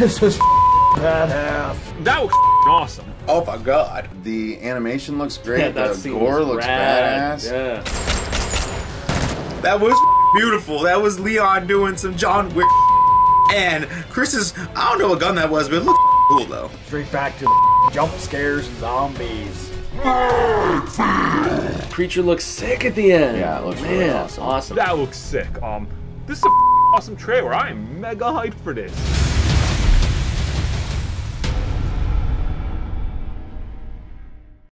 This is badass. That was awesome. Oh my god. The animation looks great. Yeah, that the gore looks rad. badass. Yeah. That was beautiful. That was Leon doing some John Wick. And Chris's, I don't know what gun that was, but it looked cool though. Straight back to the jump scares and zombies. Creature looks sick at the end. Yeah, it looks Man, really awesome. Awesome. That looks sick. Um, this is a awesome trailer. I am mega hyped for this.